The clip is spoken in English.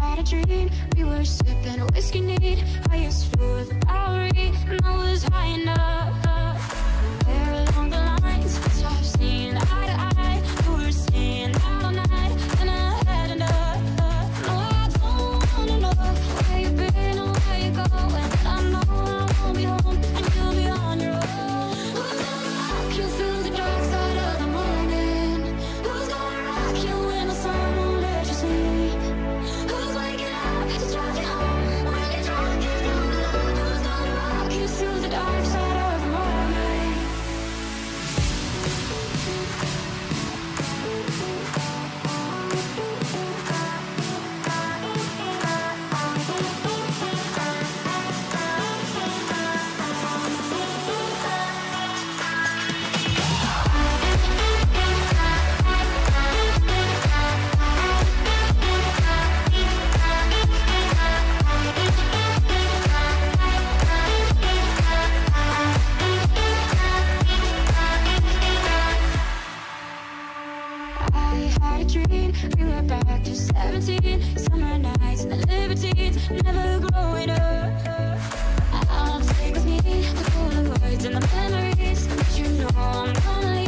had a dream. We were sipping whiskey neat. Highest floor of the Bowery, and I was high enough. Where along the lines, stopped seeing eye to eye. We were staying dream, we were back to 17 Summer nights and the libertines, never growing up. I'll take with me the Polaroids and the memories. But you know I'm gonna leave